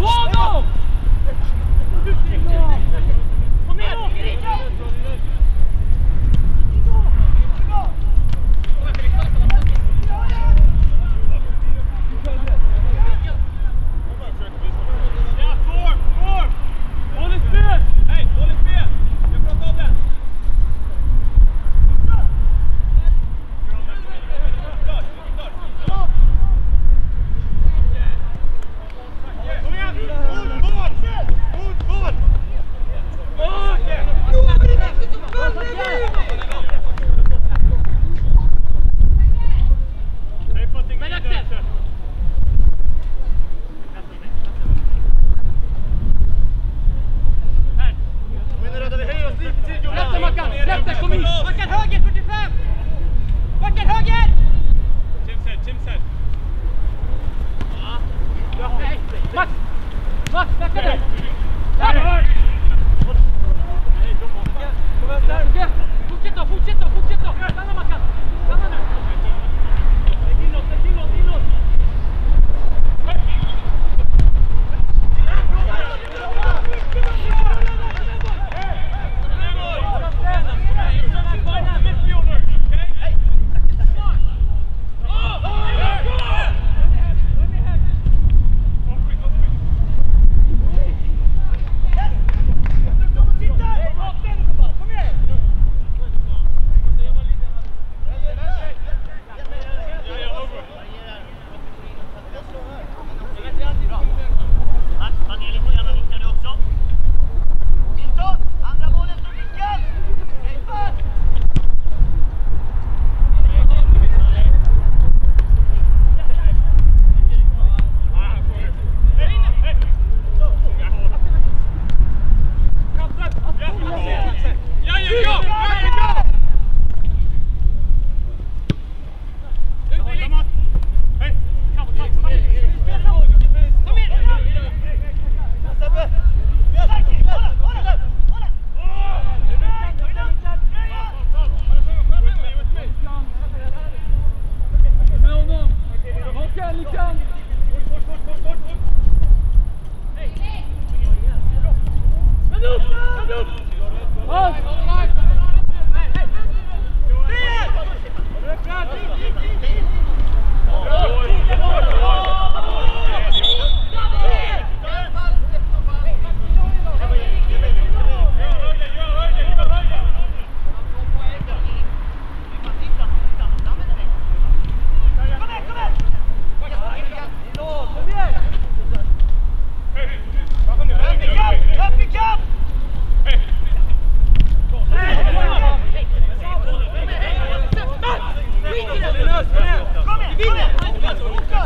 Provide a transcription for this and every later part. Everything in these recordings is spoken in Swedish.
Come on! Come on!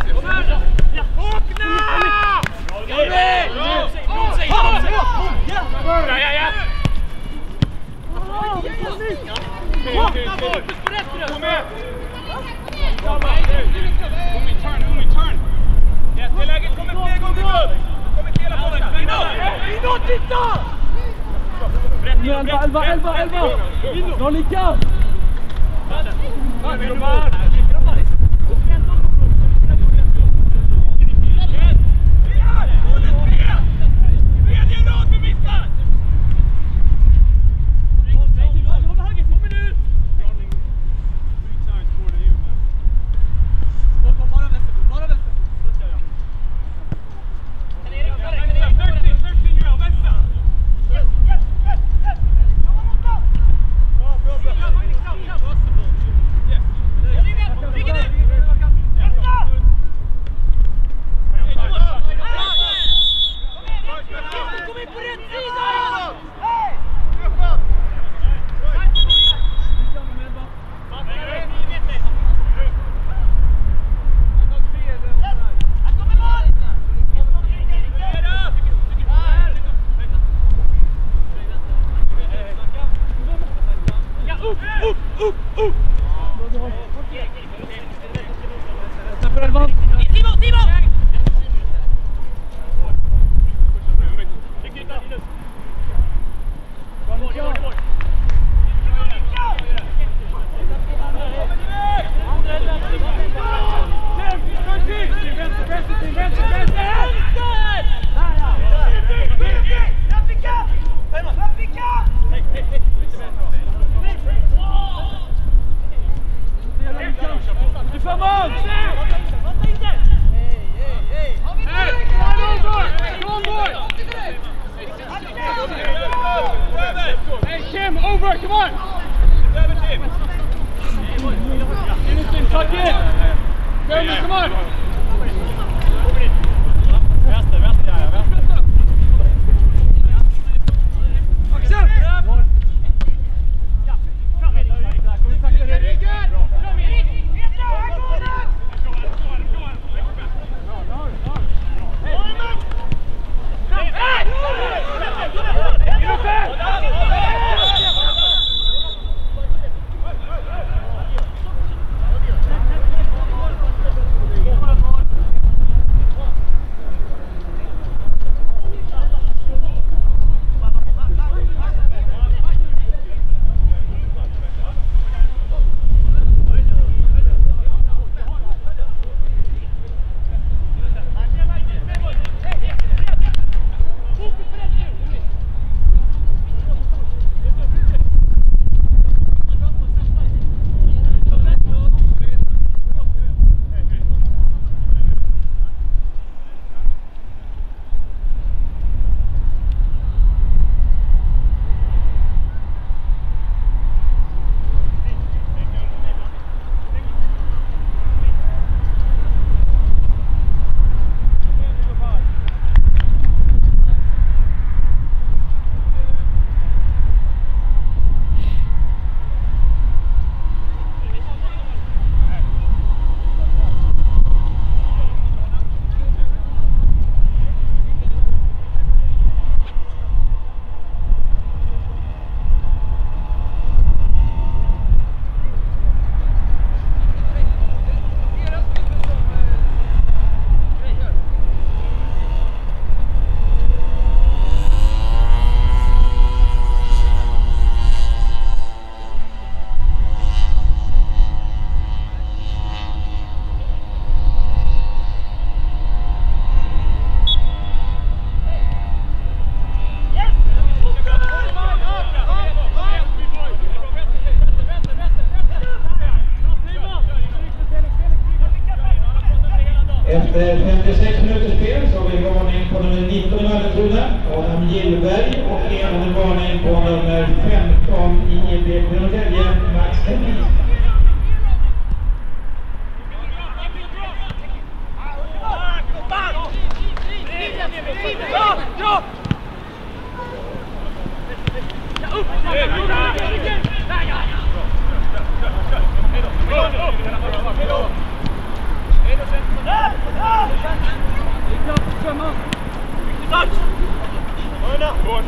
11, 11, 11 Dans les caves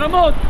Vamos!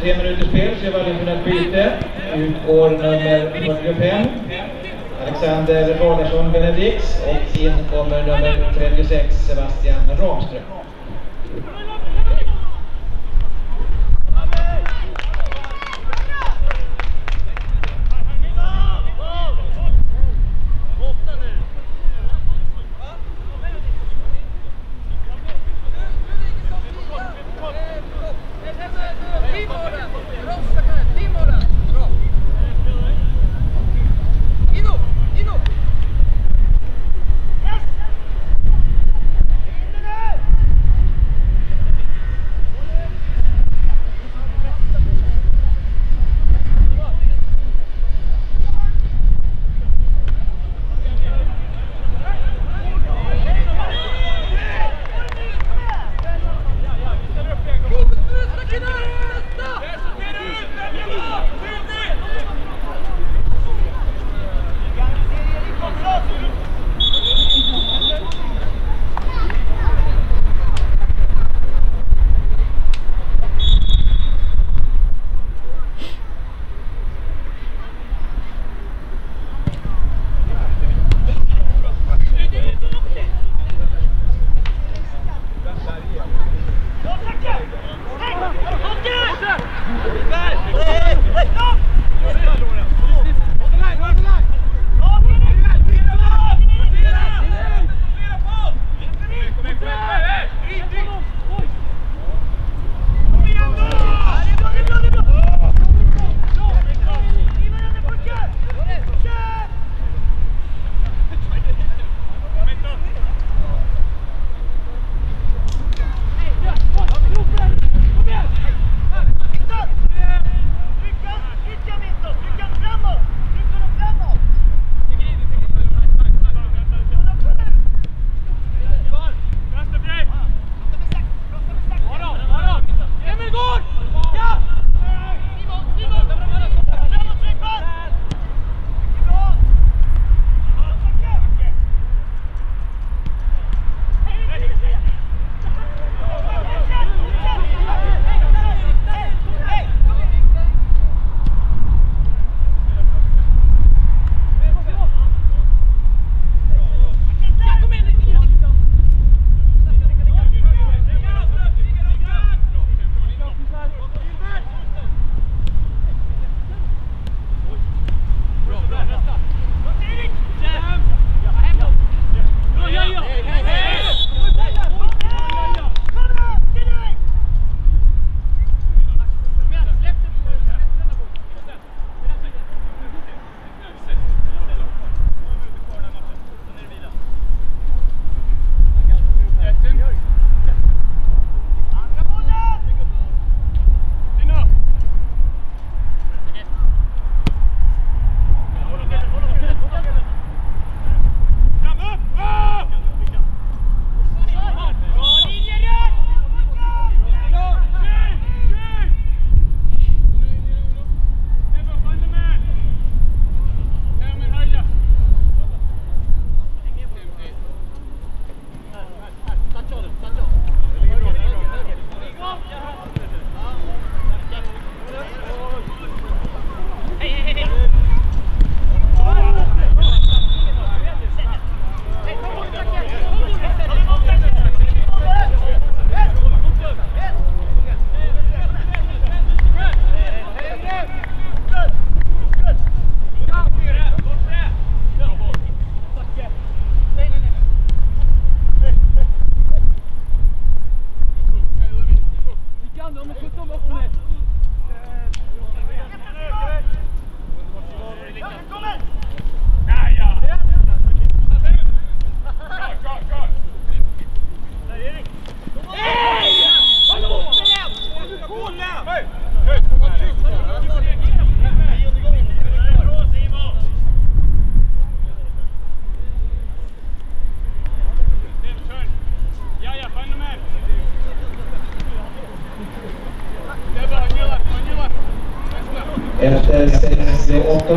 Tre minuters spel, Chevalier för ett byte. Utgår nummer 45, Alexander Rolersson Benedix och in kommer nummer 36, Sebastian Ramström.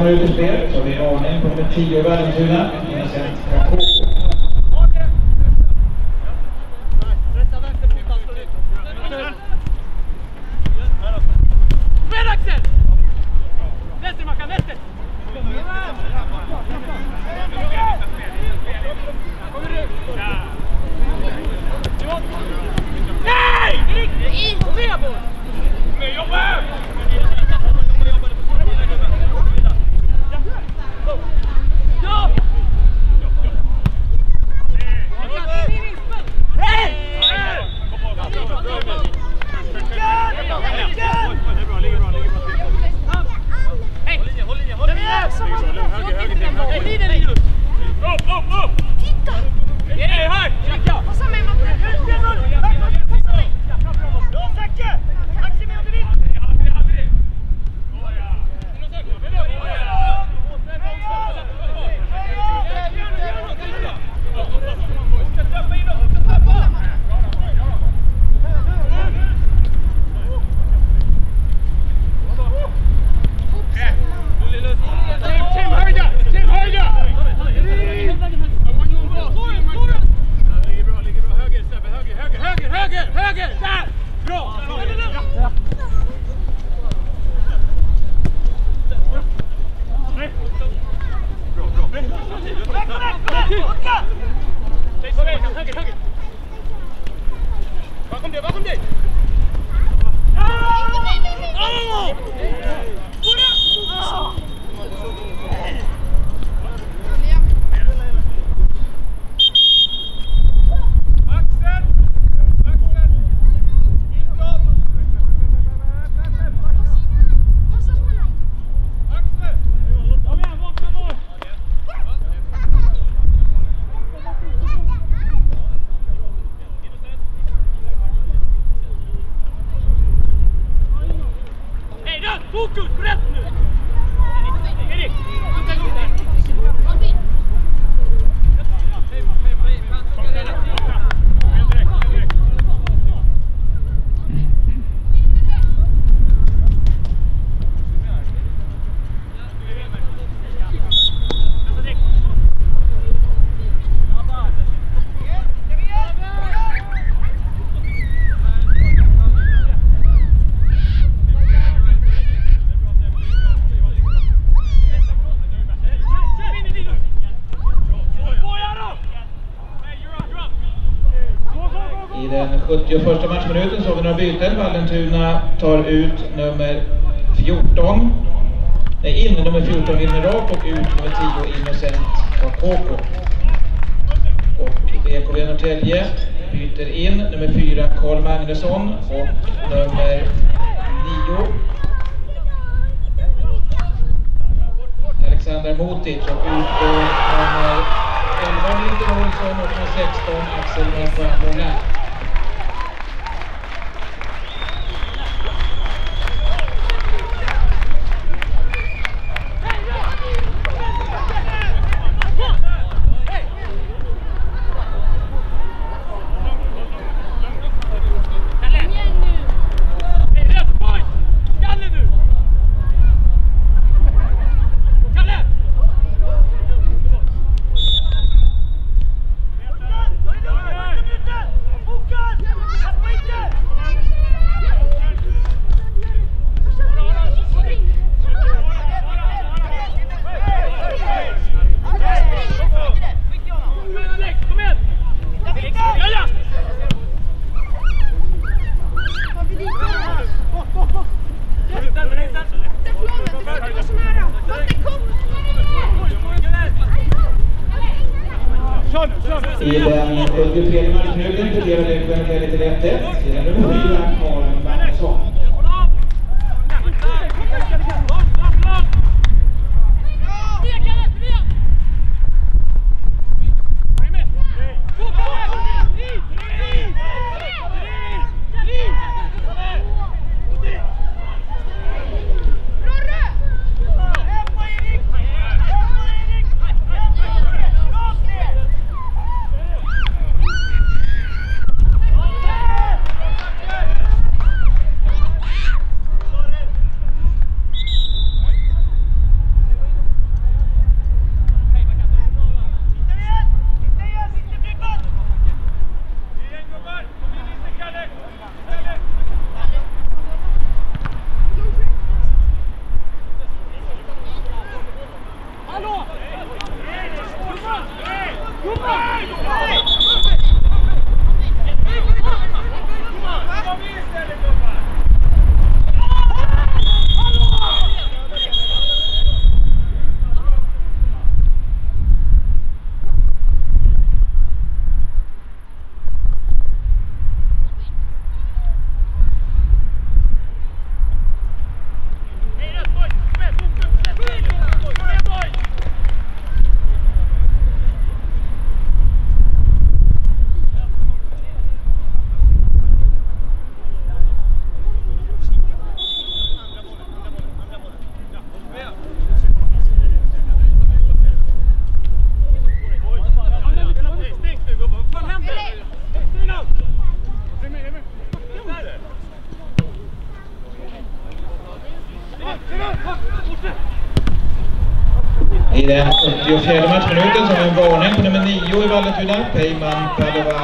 68 minuters spel så har vi varning på nummer 10 Vallentuna, Vincent Kakoko. 71 matchminuten så har vi några byten. Vallentuna tar ut nummer 14. Nej, in nummer 14 Wilmer Rak och ut nummer 10 Innocent Kakoko. Och BKV Norrtälje byter in nummer 4 Karl Magnusson och nummer 9 Alexander Motic och ut på nummer 11 Milton Olsson och nummer 16 Axel Moffa Många. 9 i Vallentuna, Peyman Padovan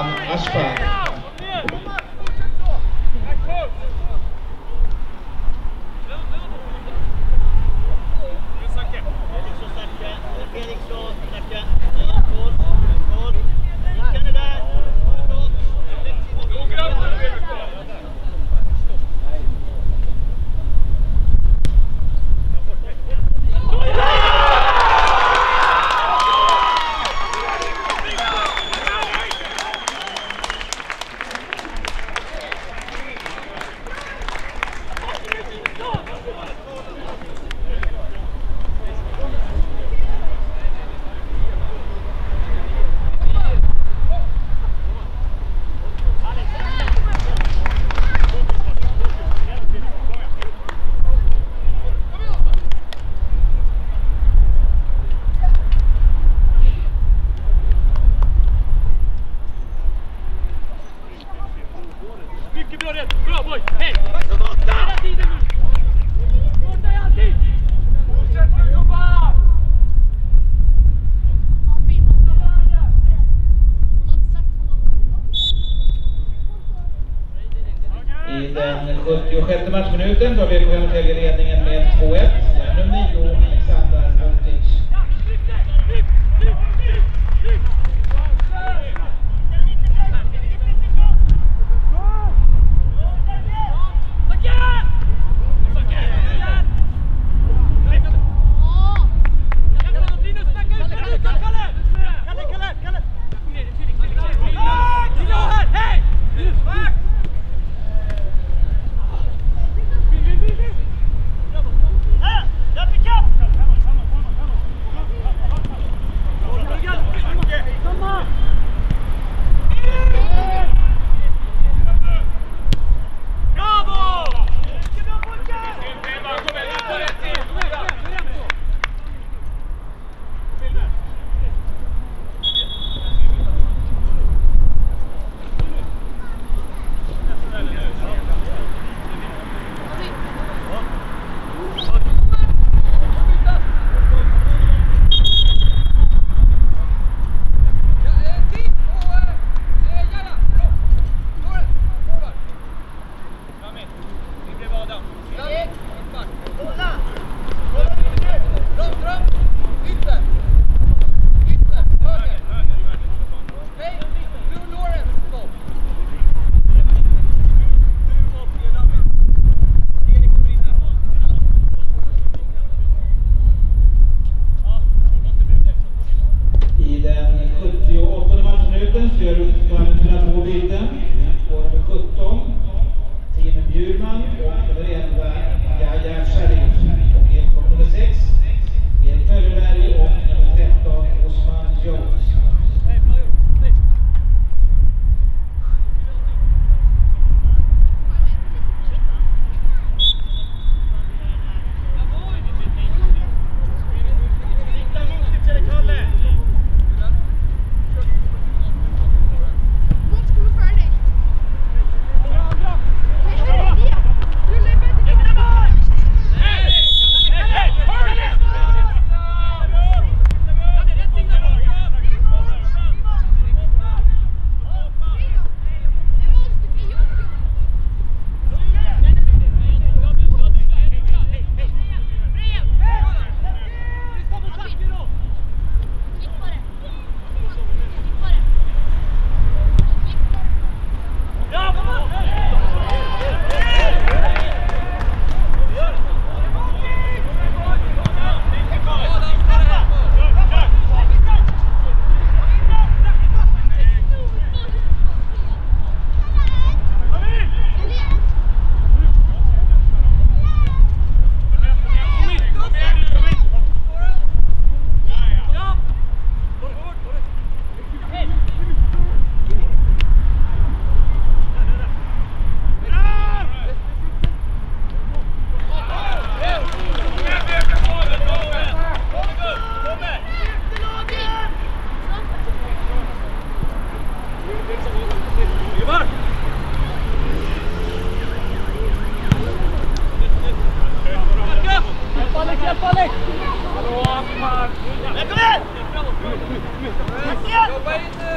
Nintendo,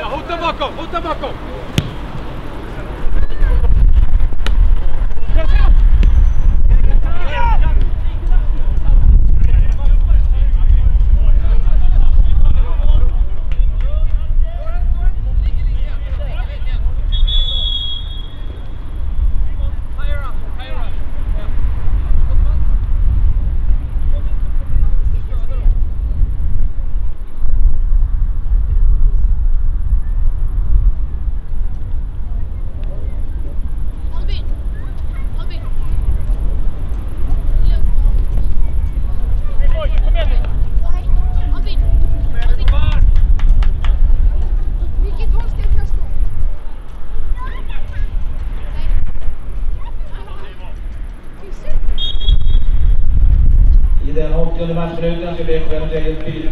Hou te bakom, hou te bakom. Matchminuten så blir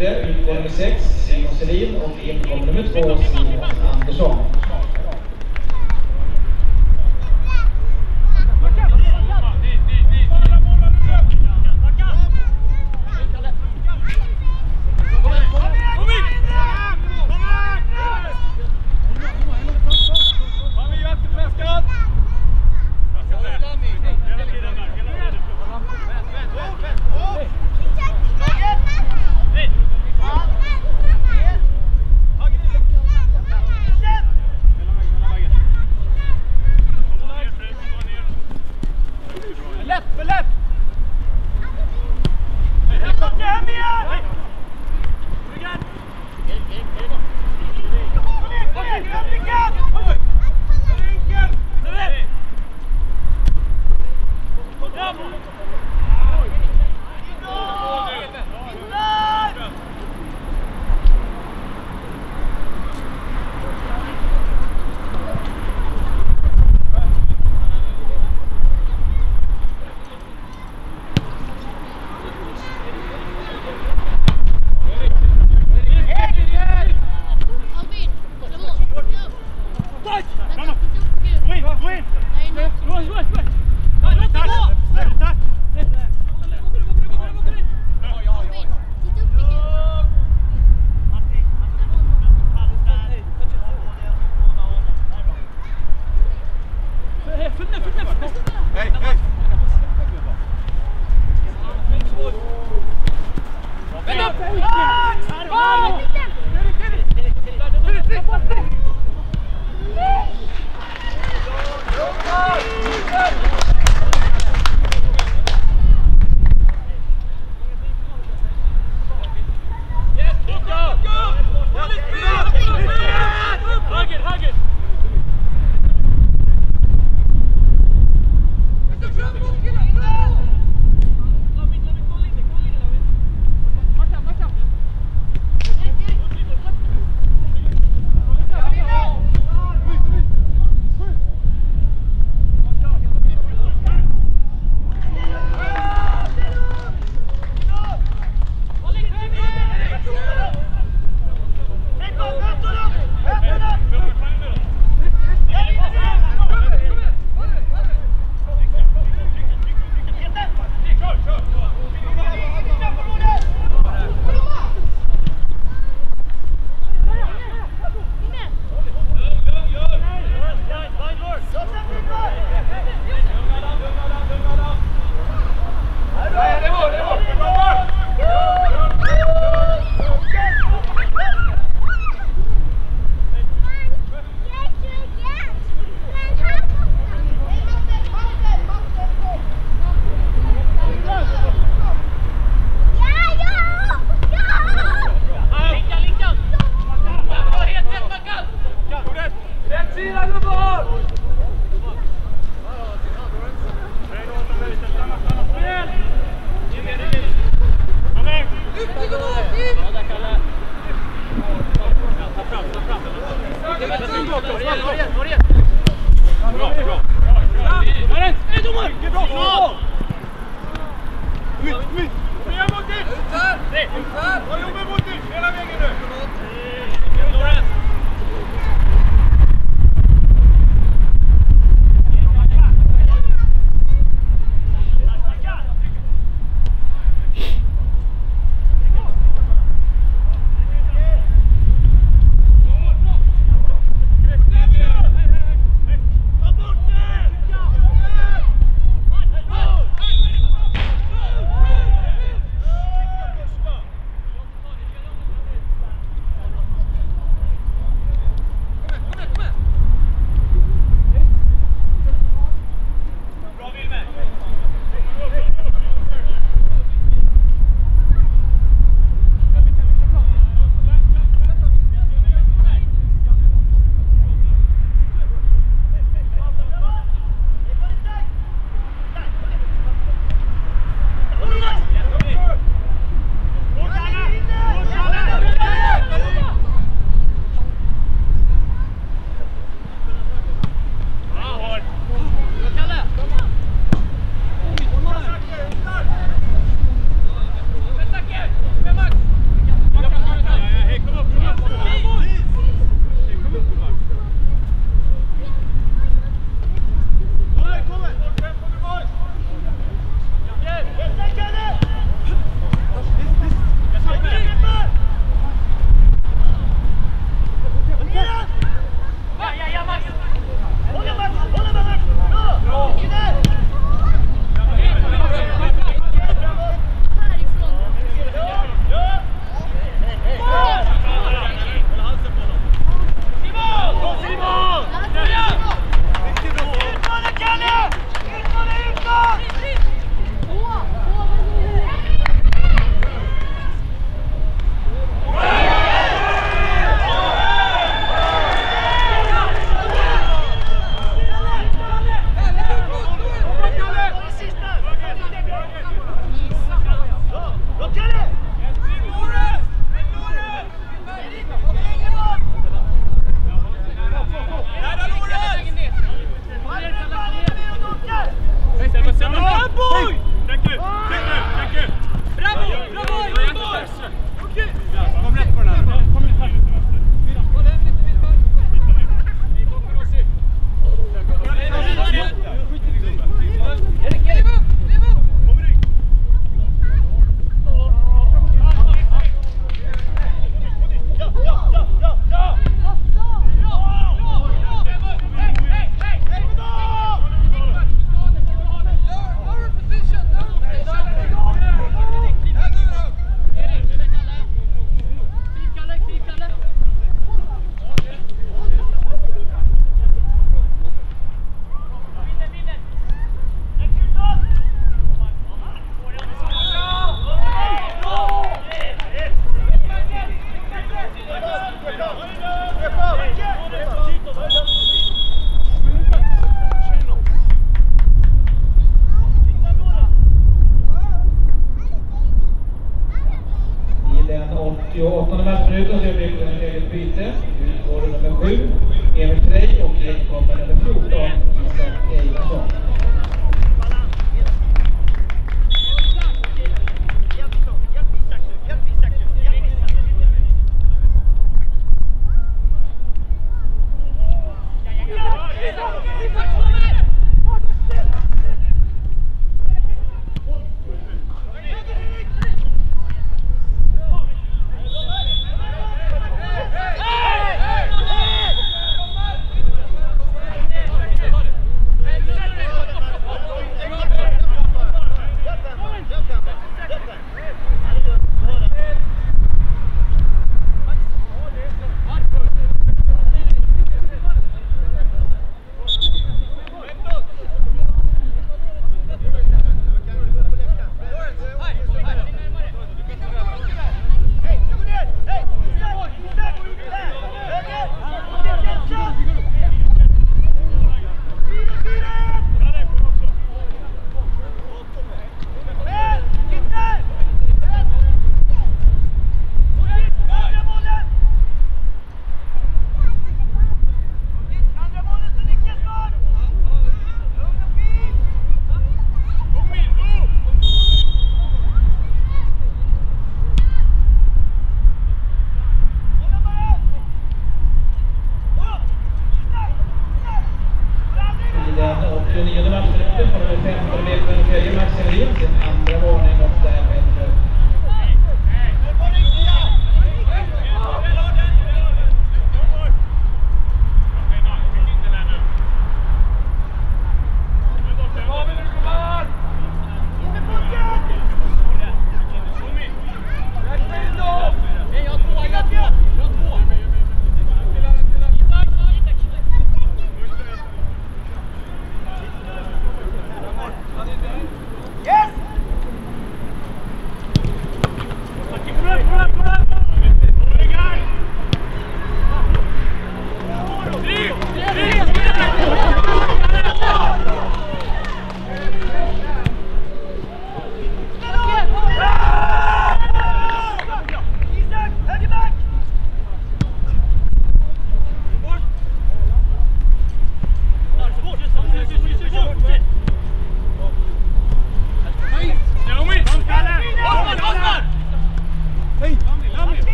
Ner mot dit! Utför! Utför! Jobba mot dit! Hela vägen nu!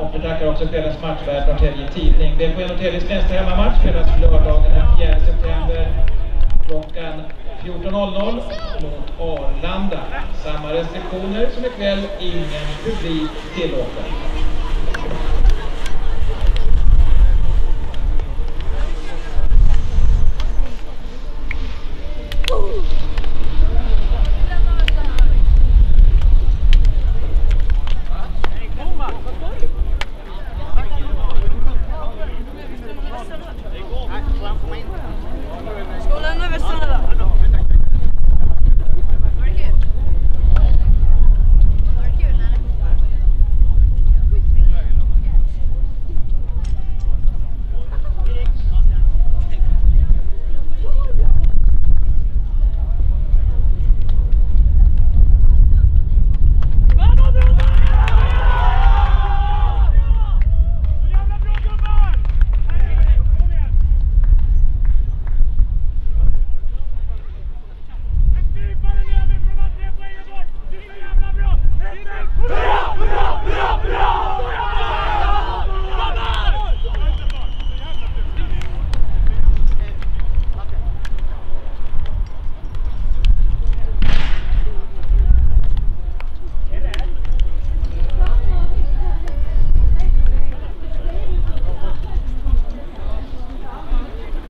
och betackar också kvällens matchvärd Norrtälje Tidning. BK Norrtäljes nästa hemmamatch spelas lördagen den 4 september klockan 14.00 mot Arlanda. Samma restriktioner som ikväll, ingen publik tillåten.